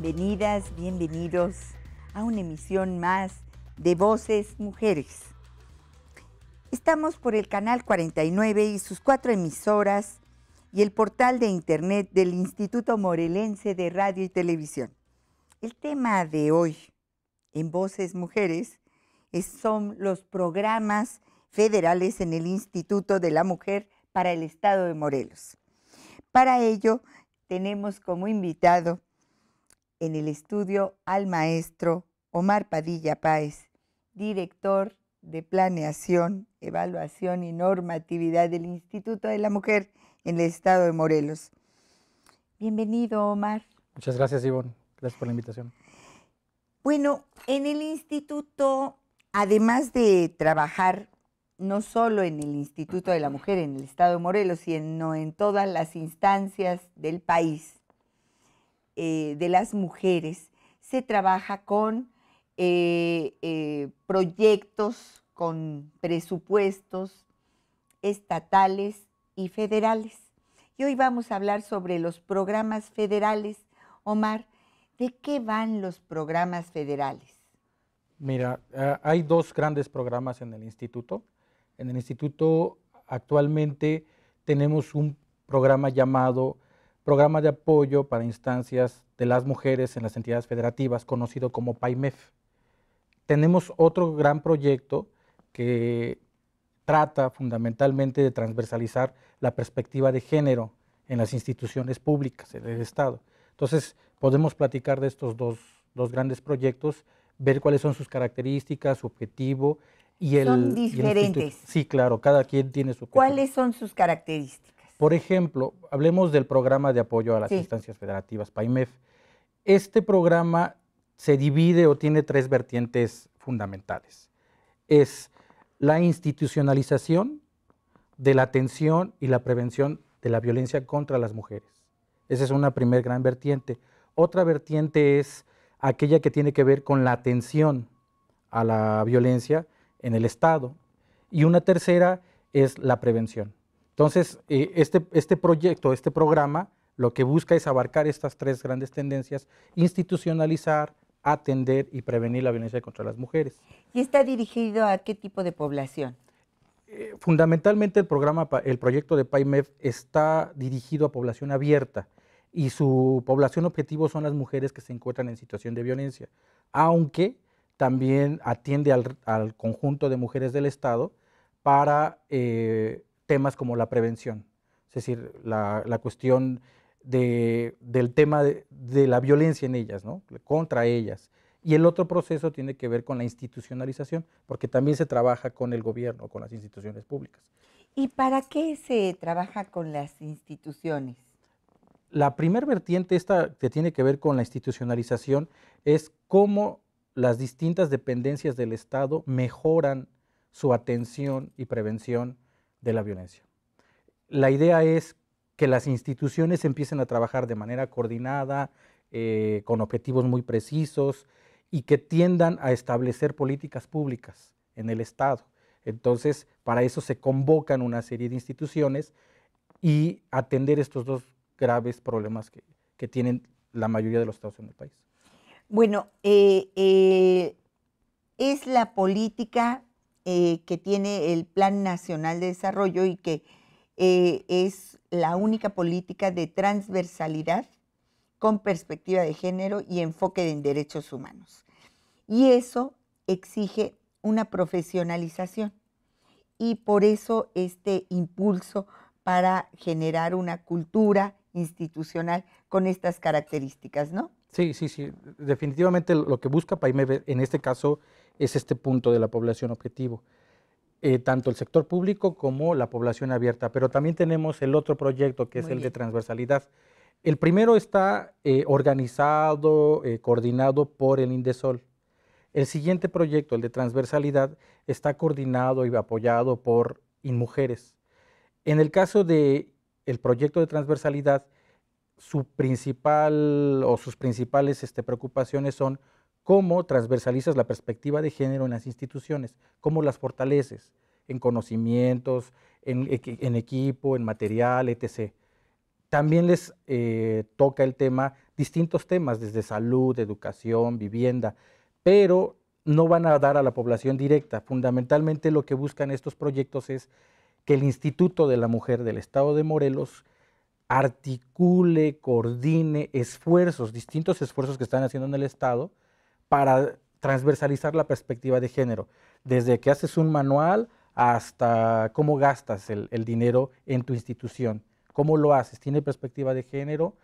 Bienvenidas, bienvenidos a una emisión más de Voces Mujeres. Estamos por el canal 49 y sus cuatro emisoras y el portal de internet del Instituto Morelense de Radio y Televisión. El tema de hoy en Voces Mujeres son los programas federales en el Instituto de la Mujer para el Estado de Morelos. Para ello, tenemos como invitado en el estudio al maestro Omar Padilla Páez, director de Planeación, Evaluación y Normatividad del Instituto de la Mujer en el Estado de Morelos. Bienvenido, Omar. Muchas gracias, Ivonne. Gracias por la invitación. Bueno, en el instituto, además de trabajar no solo en el Instituto de la Mujer en el Estado de Morelos, sino en todas las instancias del país eh, de las mujeres, se trabaja con eh, eh, proyectos, con presupuestos estatales y federales. Y hoy vamos a hablar sobre los programas federales. Omar, ¿de qué van los programas federales? Mira, hay dos grandes programas en el instituto. En el instituto actualmente tenemos un programa llamado Programa de Apoyo para Instancias de las Mujeres en las Entidades Federativas, conocido como PAIMEF. Tenemos otro gran proyecto que trata fundamentalmente de transversalizar la perspectiva de género en las instituciones públicas del Estado. Entonces, podemos platicar de estos dos, dos grandes proyectos, ver cuáles son sus características, su objetivo son diferentes. sí, claro, cada quien tiene su... ¿Cuáles son sus características? Por ejemplo, hablemos del programa de apoyo a las instancias federativas, PAIMEF. Este programa se divide o tiene tres vertientes fundamentales. Es la institucionalización de la atención y la prevención de la violencia contra las mujeres. Esa es una primera gran vertiente. Otra vertiente es aquella que tiene que ver con la atención a la violencia en el Estado. Y una tercera es la prevención. Entonces, eh, este, este proyecto, este programa, lo que busca es abarcar estas tres grandes tendencias, institucionalizar, atender y prevenir la violencia contra las mujeres. ¿Y está dirigido a qué tipo de población? Eh, fundamentalmente el programa, el proyecto de PAIMEF está dirigido a población abierta y su población objetivo son las mujeres que se encuentran en situación de violencia, aunque también atiende al, conjunto de mujeres del Estado para eh, temas como la prevención, es decir, la, cuestión del tema de, la violencia en ellas, ¿no? contra ellas. Y el otro proceso tiene que ver con la institucionalización, porque también se trabaja con el gobierno, con las instituciones públicas. ¿Y para qué se trabaja con las instituciones? La primer vertiente esta que tiene que ver con la institucionalización es cómo las distintas dependencias del Estado mejoran su atención y prevención de la violencia. La idea es que las instituciones empiecen a trabajar de manera coordinada, eh, con objetivos muy precisos y que tiendan a establecer políticas públicas en el Estado. Entonces, para eso se convocan una serie de instituciones y atender estos dos graves problemas que, que tienen la mayoría de los estados en el país. Bueno, eh, eh, es la política eh, que tiene el Plan Nacional de Desarrollo y que es la única política de transversalidad con perspectiva de género y enfoque en derechos humanos. Y eso exige una profesionalización y por eso este impulso para generar una cultura institucional con estas características, ¿no? Sí, sí, sí. Definitivamente lo que busca PAIMEV en este caso es este punto de la población objetivo. Eh, tanto el sector público como la población abierta. Pero también tenemos el otro proyecto que es el de transversalidad. El primero está eh, organizado, eh, coordinado por el INDESOL. El siguiente proyecto, el de transversalidad, está coordinado y apoyado por InMujeres. En el caso del el proyecto de transversalidad, su principal o sus principales este, preocupaciones son cómo transversalizas la perspectiva de género en las instituciones, cómo las fortaleces en conocimientos, en, equipo, en material, etc. también les eh, toca el tema, distintos temas, desde salud, educación, vivienda, pero no van a dar a la población directa. Fundamentalmente lo que buscan estos proyectos es que el Instituto de la Mujer del Estado de Morelos articule, coordine esfuerzos, distintos esfuerzos que están haciendo en el Estado para transversalizar la perspectiva de género, desde que haces un manual hasta cómo gastas el, dinero en tu institución, cómo lo haces, tiene perspectiva de género,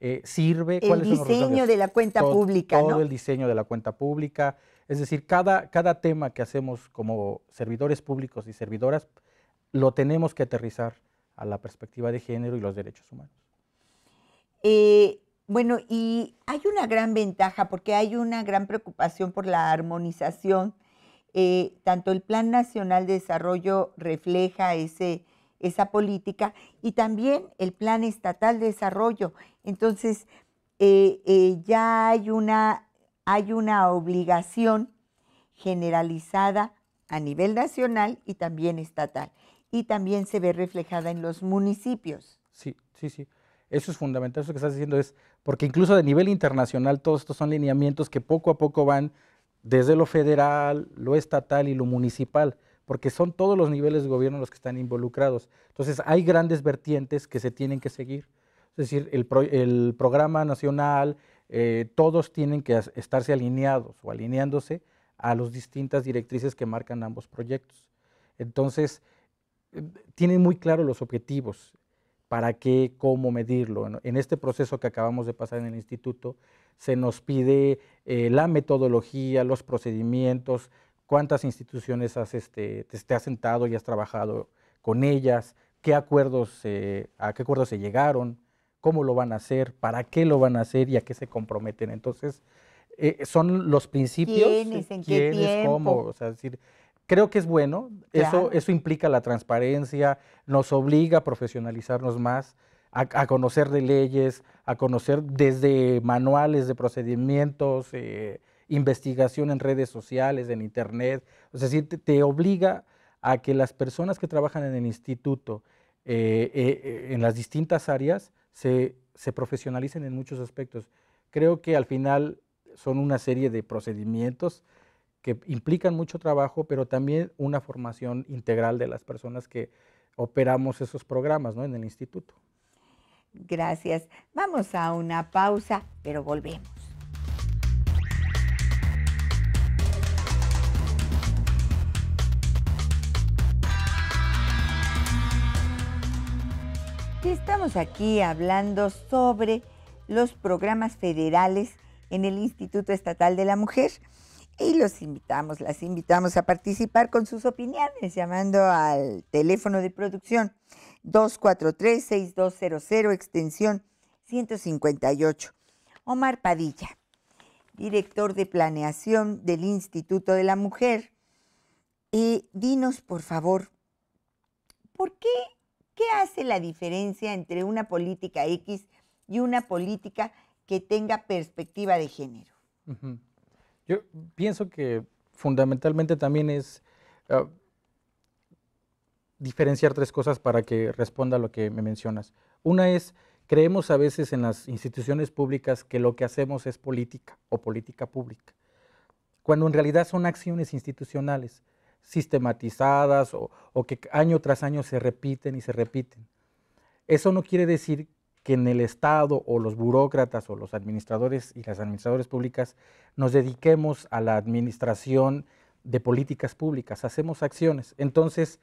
eh, sirve. El diseño de la cuenta pública. Todo el diseño de la cuenta pública, es decir, cada, cada tema que hacemos como servidores públicos y servidoras lo tenemos que aterrizar a la perspectiva de género y los derechos humanos. Eh, bueno, y hay una gran ventaja porque hay una gran preocupación por la armonización. Eh, tanto el Plan Nacional de Desarrollo refleja ese, esa política y también el Plan Estatal de Desarrollo. Entonces, eh, ya hay una, hay una obligación generalizada a nivel nacional y también estatal y también se ve reflejada en los municipios. Sí, sí, sí. Eso es fundamental, eso que estás diciendo es, porque incluso de nivel internacional todos estos son lineamientos que poco a poco van desde lo federal, lo estatal y lo municipal, porque son todos los niveles de gobierno los que están involucrados. Entonces hay grandes vertientes que se tienen que seguir. Es decir, el, programa nacional, eh, todos tienen que estarse alineados o alineándose a las distintas directrices que marcan ambos proyectos. Entonces, tienen muy claros los objetivos, para qué, cómo medirlo. En este proceso que acabamos de pasar en el instituto, se nos pide eh, la metodología, los procedimientos, cuántas instituciones has, este, te, has sentado y has trabajado con ellas, qué acuerdos, a qué acuerdos se llegaron, cómo lo van a hacer, para qué lo van a hacer y a qué se comprometen. Entonces, eh, son los principios. ¿Quiénes? ¿En qué tiempo? cómo? O sea, decir, creo que es bueno, eso, eso implica la transparencia, nos obliga a profesionalizarnos más, a, conocer de leyes, a conocer desde manuales de procedimientos, eh, investigación en redes sociales, en internet, es decir, te, obliga a que las personas que trabajan en el instituto, eh, eh, en las distintas áreas, se, se profesionalicen en muchos aspectos. Creo que al final son una serie de procedimientos que implican mucho trabajo, pero también una formación integral de las personas que operamos esos programas ¿no? en el instituto. Gracias. Vamos a una pausa, pero volvemos. Estamos aquí hablando sobre los programas federales en el Instituto Estatal de la Mujer. Y los invitamos, las invitamos a participar con sus opiniones llamando al teléfono de producción 243-6200, extensión 158. Omar Padilla, director de planeación del Instituto de la Mujer. y dinos, por favor, ¿por qué, qué hace la diferencia entre una política X y una política que tenga perspectiva de género? Yo pienso que fundamentalmente también es ah, diferenciar tres cosas para que responda a lo que me mencionas. Una es, creemos a veces en las instituciones públicas que lo que hacemos es política o política pública, cuando en realidad son acciones institucionales sistematizadas o, o que año tras año se repiten y se repiten. Eso no quiere decir que en el Estado o los burócratas o los administradores y las administradoras públicas nos dediquemos a la administración de políticas públicas, hacemos acciones. Entonces,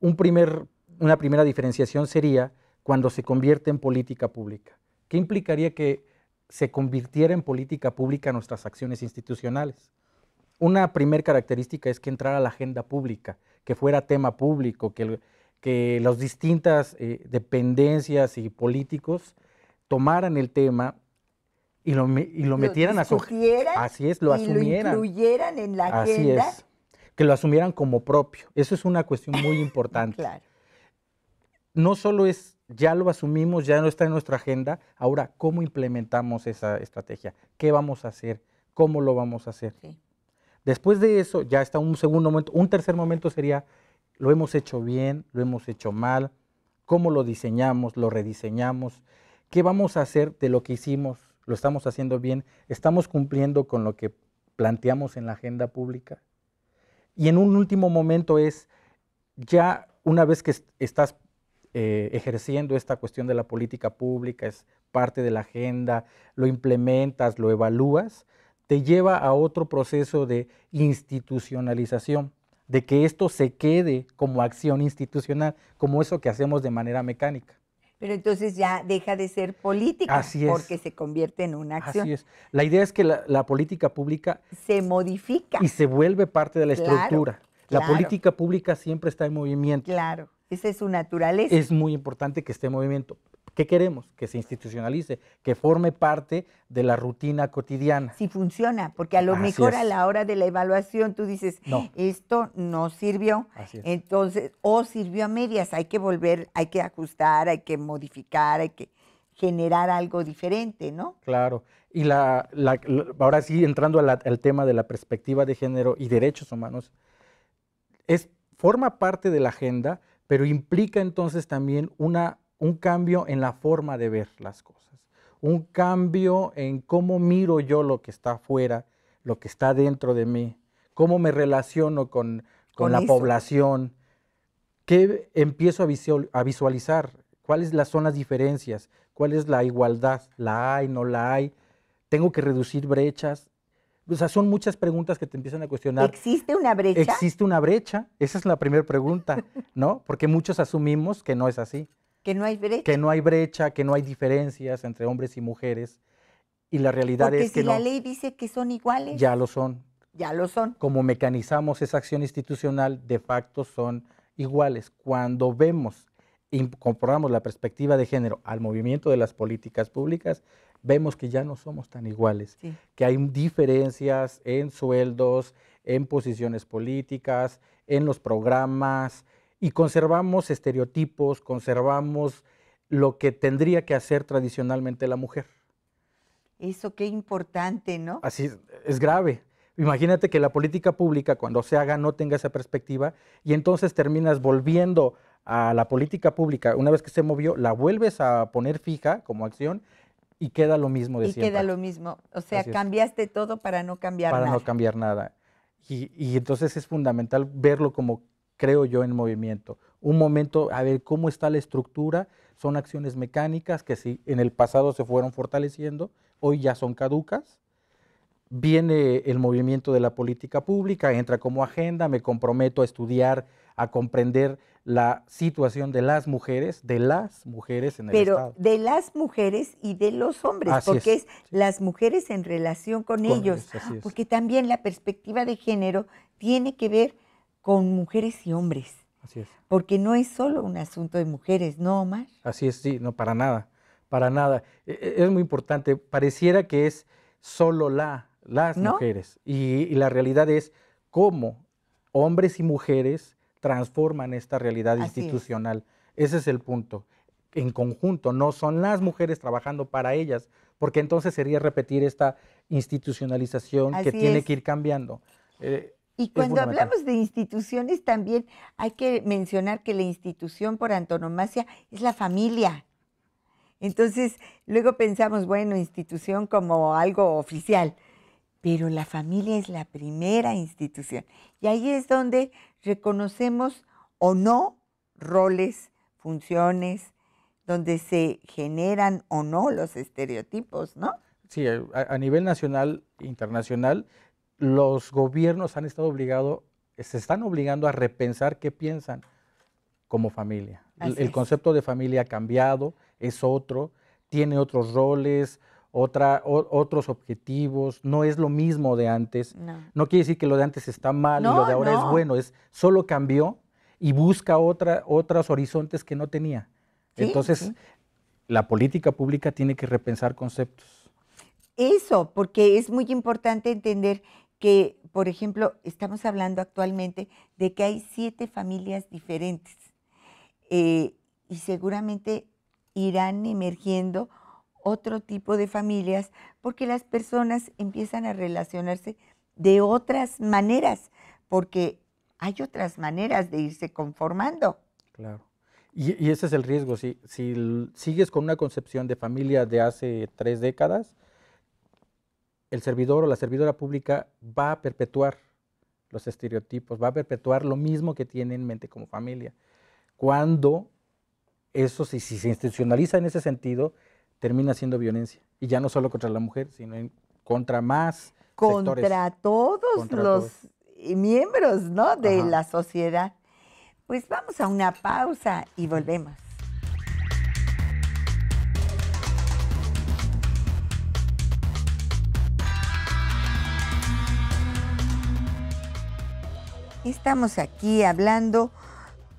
un primer, una primera diferenciación sería cuando se convierte en política pública. ¿Qué implicaría que se convirtiera en política pública nuestras acciones institucionales? Una primera característica es que entrara a la agenda pública, que fuera tema público, que que las distintas eh, dependencias y políticos tomaran el tema y lo, y lo, metieran a su así es, lo asumieran. Lo incluyeran en la así es, que lo asumieran como propio. Eso es una cuestión muy importante. claro. No solo es ya lo asumimos, ya no está en nuestra agenda, ahora cómo implementamos esa estrategia, qué vamos a hacer, cómo lo vamos a hacer. Después de eso, ya está un segundo momento, un tercer momento sería lo hemos hecho bien, lo hemos hecho mal, cómo lo diseñamos, lo rediseñamos, qué vamos a hacer de lo que hicimos, lo estamos haciendo bien, estamos cumpliendo con lo que planteamos en la agenda pública. Y en un último momento es, ya una vez que estás eh, ejerciendo esta cuestión de la política pública, es parte de la agenda, lo implementas, lo evalúas, te lleva a otro proceso de institucionalización, de que esto se quede como acción institucional, como eso que hacemos de manera mecánica. Pero entonces ya deja de ser política Así es. porque se convierte en una acción. Así es. La idea es que la, política pública se modifica y se vuelve parte de la Claro, estructura. La claro. política pública siempre está en movimiento. Claro, esa es su naturaleza. Es muy importante que esté en movimiento. ¿Qué queremos? Que se institucionalice, que forme parte de la rutina cotidiana. si funciona, porque a lo Así mejor a la hora de la evaluación tú dices, No. esto no sirvió, Así es. entonces, o sirvió a medias, hay que volver, hay que ajustar, hay que modificar, hay que generar algo diferente, ¿no? Claro. Y la, la- la- ahora sí, entrando la- al tema de la perspectiva de género y derechos humanos, es, forma parte de la agenda, pero implica entonces también una, un cambio en la forma de ver las cosas, un cambio en cómo miro yo lo que está afuera, lo que está dentro de mí, cómo me relaciono con, con Con la eso. población, qué empiezo a, visual- a visualizar, cuáles son las diferencias, cuál es la igualdad, la hay, no la hay, tengo que reducir brechas. O sea, son muchas preguntas que te empiezan a cuestionar. ¿Existe una brecha? ¿Existe una brecha? Esa es la primera pregunta, ¿no? Porque muchos asumimos que no es así, que no hay brecha. que no hay brecha, que no hay diferencias entre hombres y mujeres. Y la realidad porque es si que la no, ley dice que son iguales, ya lo son. ya lo son. Como mecanizamos esa acción institucional, de facto son iguales. Cuando vemos, incorporamos la perspectiva de género al movimiento de las políticas públicas, vemos que ya no somos tan iguales Sí. que hay diferencias en sueldos, en posiciones políticas, en los programas, y conservamos estereotipos, conservamos lo que tendría que hacer tradicionalmente la mujer. Eso qué importante, ¿no? Así es, es grave. Imagínate que la política pública cuando se haga no tenga esa perspectiva y entonces terminas volviendo a la política pública, una vez que se movió, la vuelves a poner fija como acción y queda lo mismo de Y siempre. queda lo mismo. O sea, Así es. cambiaste todo para no cambiar para nada. no cambiar nada. Y, y entonces es fundamental verlo como creo yo en movimiento. Un momento, a ver cómo está la estructura, son acciones mecánicas que si en el pasado se fueron fortaleciendo, hoy ya son caducas. Viene el movimiento de la política pública, entra como agenda, me comprometo a estudiar, a comprender la situación de las mujeres, de las mujeres en el Pero Estado. de las mujeres y de los hombres, Así porque es, es, las mujeres en relación con, Con ellos. ellos. Porque también la perspectiva de género tiene que ver con mujeres y hombres, Así es. porque no es solo un asunto de mujeres, ¿no, Omar? Así es, sí, no, para nada, para nada. E- e- Es muy importante, pareciera que es solo la, las ¿No? mujeres. Y, y la realidad es cómo hombres y mujeres transforman esta realidad Así es. institucional. Ese es el punto. En conjunto, no son las mujeres trabajando para ellas, porque entonces sería repetir esta institucionalización que tiene es. que ir cambiando. Eh, Y cuando hablamos de instituciones también hay que mencionar que la institución por antonomasia es la familia. Entonces, luego pensamos, bueno, institución como algo oficial, pero la familia es la primera institución. Y ahí es donde reconocemos o no roles, funciones, donde se generan o no los estereotipos, ¿no? Sí, a, a nivel nacional e internacional, los gobiernos han estado obligados, se están obligando a repensar qué piensan como familia. El, concepto de familia ha cambiado, es otro, tiene otros roles, otra, o- otros objetivos, no es lo mismo de antes. No. No quiere decir que lo de antes está mal y lo de ahora es no. bueno, es solo cambió y busca otra, otros horizontes que no tenía. Sí, Entonces, sí. la política pública tiene que repensar conceptos. Eso, porque es muy importante entender que, por ejemplo, estamos hablando actualmente de que hay siete familias diferentes eh, y seguramente irán emergiendo otro tipo de familias porque las personas empiezan a relacionarse de otras maneras, porque hay otras maneras de irse conformando. Claro. Y, ese es el riesgo. Si, si sigues con una concepción de familia de hace tres décadas, el servidor o la servidora pública va a perpetuar los estereotipos, va a perpetuar lo mismo que tiene en mente como familia. Cuando eso, si, se institucionaliza en ese sentido, termina siendo violencia. Y ya no solo contra la mujer, sino contra más. Contra todos los miembros ¿no? de la sociedad. Pues vamos a una pausa y volvemos. Estamos aquí hablando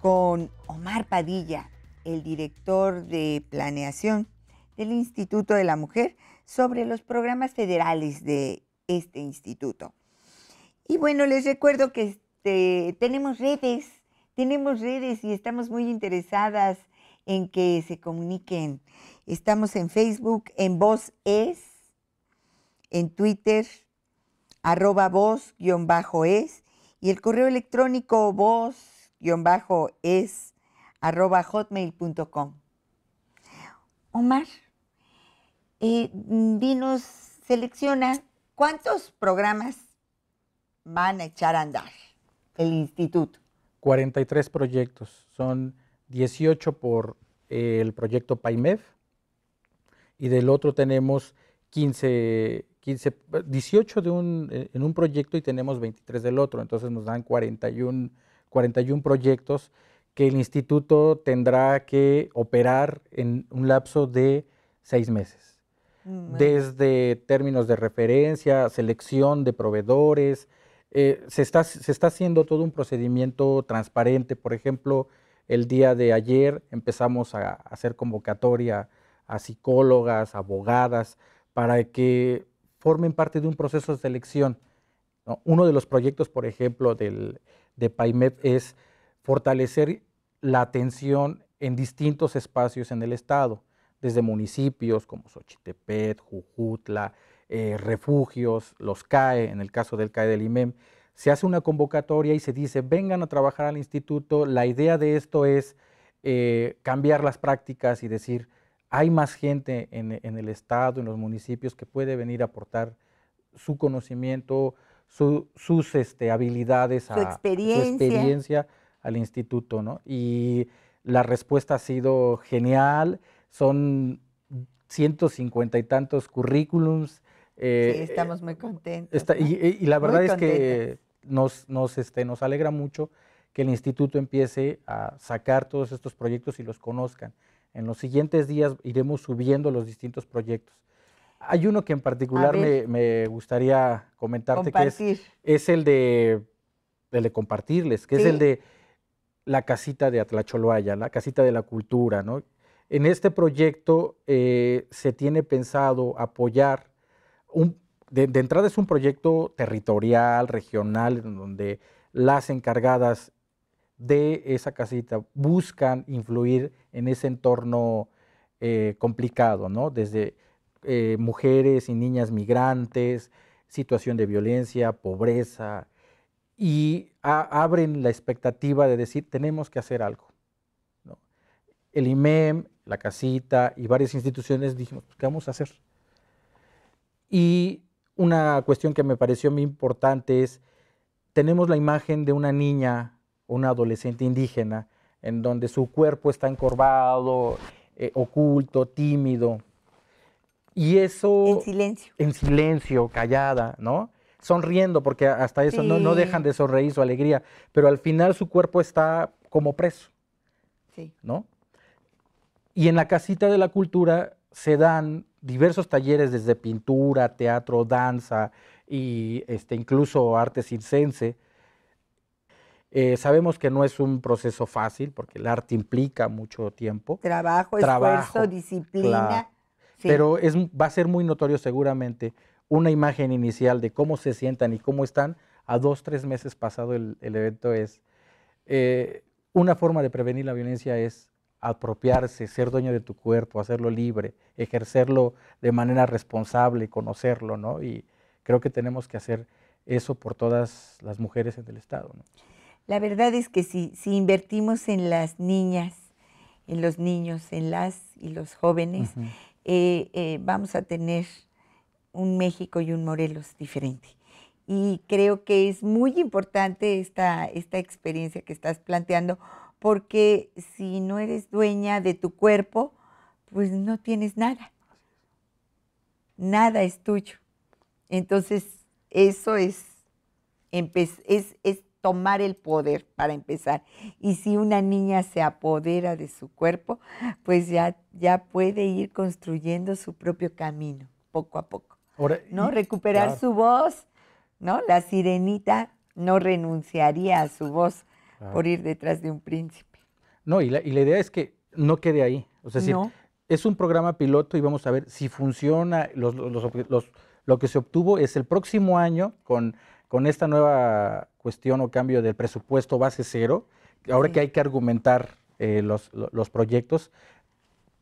con Omar Padilla, el director de planeación del Instituto de la Mujer, sobre los programas federales de este instituto. Y bueno, les recuerdo que este, tenemos redes tenemos redes y estamos muy interesadas en que se comuniquen. Estamos en Facebook, en Voz Es, en Twitter, arroba voz-es, y el correo electrónico voz-es, arroba hotmail.com. Omar, eh, dinos, selecciona cuántos programas van a echar a andar el instituto. 43 proyectos, son 18 por eh, el proyecto PAIMEF y del otro tenemos 15, 15 18 de un, eh, en un proyecto y tenemos 23 del otro, entonces nos dan 41, 41 proyectos que el instituto tendrá que operar en un lapso de seis meses. Mm, Desde términos de referencia, selección de proveedores, eh, se, está, se está haciendo todo un procedimiento transparente. Por ejemplo, el día de ayer empezamos a hacer convocatoria a psicólogas, abogadas, para que formen parte de un proceso de selección. Uno de los proyectos, por ejemplo, del, de PAIMEP es fortalecer la atención en distintos espacios en el Estado, desde municipios como Xochitepet, Jujutla, eh, refugios, los CAE, en el caso del CAE del IMEM, se hace una convocatoria y se dice, vengan a trabajar al instituto. La idea de esto es eh, cambiar las prácticas y decir, hay más gente en, el Estado, en los municipios, que puede venir a aportar su conocimiento, sus este, habilidades, su, experiencia. al instituto. ¿no? Y la respuesta ha sido genial. Son 150 y tantos currículums eh, sí, estamos muy contentos. y, la verdad es que nos, nos, este, nos alegra mucho que el instituto empiece a sacar todos estos proyectos y los conozcan. En los siguientes días iremos subiendo los distintos proyectos. Hay uno que en particular me, gustaría comentarte, que es, el, de, el de compartirles, que es el de la casita de Atlacholoaya, la casita de la cultura. ¿no? En este proyecto eh, se tiene pensado apoyar de, entrada es un proyecto territorial, regional, en donde las encargadas de esa casita buscan influir en ese entorno eh, complicado, ¿no? Desde eh, mujeres y niñas migrantes, situación de violencia, pobreza, y abren la expectativa de decir, tenemos que hacer algo. El IMEM, la casita y varias instituciones dijimos, pues, ¿qué vamos a hacer? Y una cuestión que me pareció muy importante es, tenemos la imagen de una niña, una adolescente indígena, en donde su cuerpo está encorvado, eh, oculto, tímido. Y eso... En silencio. En silencio, callada, ¿no? Sonriendo, porque hasta eso no, no, dejan de sonreír su alegría, pero al final su cuerpo está como preso. Sí. ¿No? Y en la casita de la cultura se dan diversos talleres desde pintura, teatro, danza y este, incluso arte circense. Eh, sabemos que no es un proceso fácil porque el arte implica mucho tiempo. Trabajo, esfuerzo, disciplina. Pero es, va a ser muy notorio seguramente una imagen inicial de cómo se sientan y cómo están a dos, tres meses pasado el, evento es eh, una forma de prevenir la violencia es apropiarse, ser dueño de tu cuerpo, hacerlo libre, ejercerlo de manera responsable, conocerlo, ¿no? Y creo que tenemos que hacer eso por todas las mujeres en el Estado. ¿no? La verdad es que si, si invertimos en las niñas, en los niños, en las y los jóvenes, eh, eh, vamos a tener un México y un Morelos diferente. Y creo que es muy importante esta, esta experiencia que estás planteando, porque si no eres dueña de tu cuerpo, pues no tienes nada. Nada es tuyo. Entonces, eso es, es, es tomar el poder para empezar. Y si una niña se apodera de su cuerpo, pues ya, ya puede ir construyendo su propio camino, poco a poco. ¿No? Recuperar su voz, ¿no? La sirenita no renunciaría a su voz por ir detrás de un príncipe. No, y la, y la idea es que no quede ahí. O sea, es un programa piloto y vamos a ver si funciona. Los, lo que se obtuvo es el próximo año con, con esta nueva cuestión o cambio del presupuesto base cero, ahora que hay que argumentar eh, los, los, proyectos,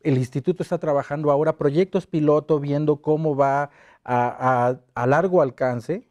el instituto está trabajando ahora proyectos piloto, viendo cómo va a, a, largo alcance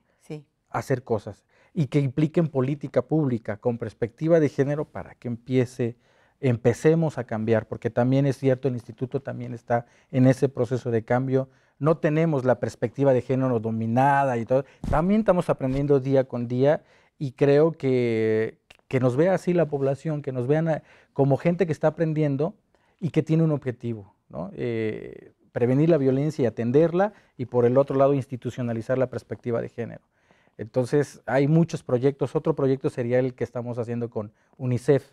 hacer cosas y que impliquen política pública con perspectiva de género para que empiece, empecemos a cambiar, porque también es cierto, el instituto también está en ese proceso de cambio, no tenemos la perspectiva de género dominada y todo, también estamos aprendiendo día con día y creo que, que nos vea así la población, que nos vean como gente que está aprendiendo y que tiene un objetivo, ¿no? Eh, prevenir la violencia y atenderla y por el otro lado institucionalizar la perspectiva de género. Entonces hay muchos proyectos, otro proyecto sería el que estamos haciendo con UNICEF,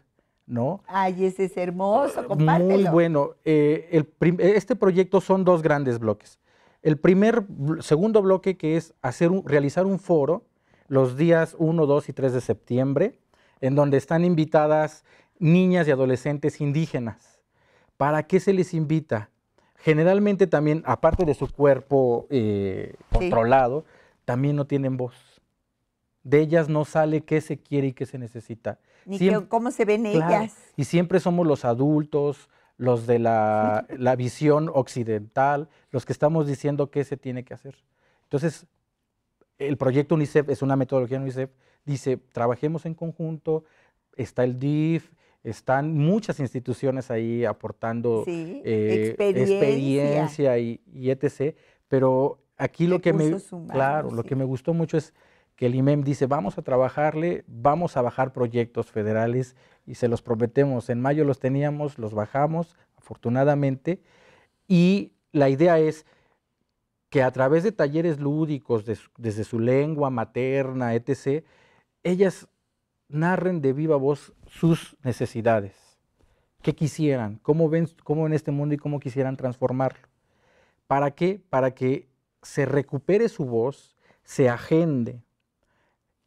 ¿no? Ay, ese es hermoso, compártelo. Muy bueno. Eh, el este proyecto son dos grandes bloques. El primer, segundo bloque que es hacer realizar un foro los días 1, 2 y 3 de septiembre, en donde están invitadas niñas y adolescentes indígenas. ¿Para qué se les invita? Generalmente también, aparte de su cuerpo eh, controlado, también no tienen voz. De ellas no sale qué se quiere y qué se necesita. Ni cómo se ven ellas. Y siempre somos los adultos, los de la, la, visión occidental, los que estamos diciendo qué se tiene que hacer. Entonces, el proyecto UNICEF es una metodología de UNICEF, dice, trabajemos en conjunto, está el DIF, están muchas instituciones ahí aportando eh, experiencia, y, etc. Pero aquí lo que me, claro, lo que me gustó mucho es que el IMEM dice, vamos a trabajarle, vamos a bajar proyectos federales y se los prometemos. En mayo los teníamos, los bajamos, afortunadamente, y la idea es que a través de talleres lúdicos, desde su lengua materna, etc., ellas narren de viva voz sus necesidades. ¿Qué quisieran? ¿Cómo ven, cómo ven este mundo y cómo quisieran transformarlo? ¿Para qué? Para que se recupere su voz, se agende.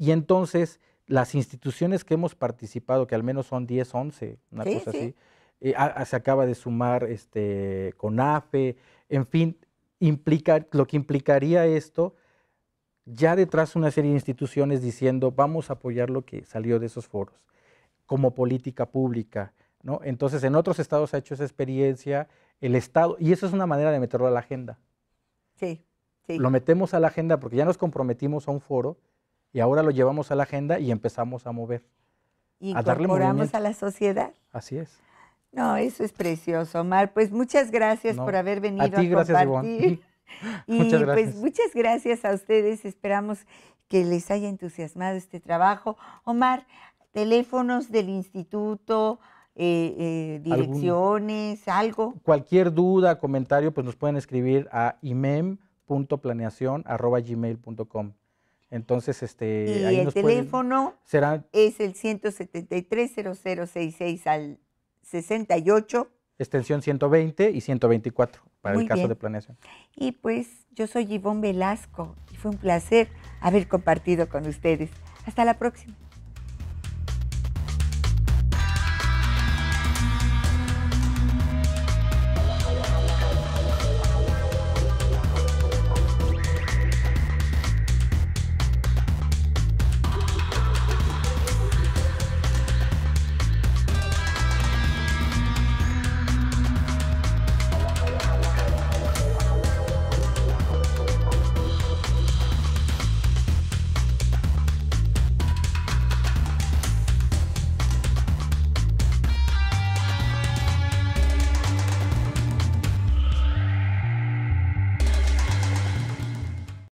Y entonces las instituciones que hemos participado, que al menos son 10, 11, una cosa así, eh, se acaba de sumar este, CONAFE, en fin, implica, lo que implicaría esto, ya detrás una serie de instituciones diciendo vamos a apoyar lo que salió de esos foros como política pública. ¿no? Entonces, en otros estados ha hecho esa experiencia, el Estado, y eso es una manera de meterlo a la agenda. Sí, sí. Lo metemos a la agenda porque ya nos comprometimos a un foro y ahora lo llevamos a la agenda y empezamos a mover. Y a darle a la sociedad. Así es. No, eso es precioso, Omar. Pues muchas gracias por haber venido a, ti, gracias, compartir. y muchas pues, gracias. pues muchas gracias a ustedes. Esperamos que les haya entusiasmado este trabajo. Omar, teléfonos del instituto, eh, eh, direcciones, algo. Cualquier duda, comentario, pues nos pueden escribir a imem.planeación.gmail.com. Entonces, este, y ahí el teléfono será, es el 173 0066 al 68. Extensión 120 y 124 para el caso de planeación. Y pues yo soy Ivonne Velasco y fue un placer haber compartido con ustedes. Hasta la próxima.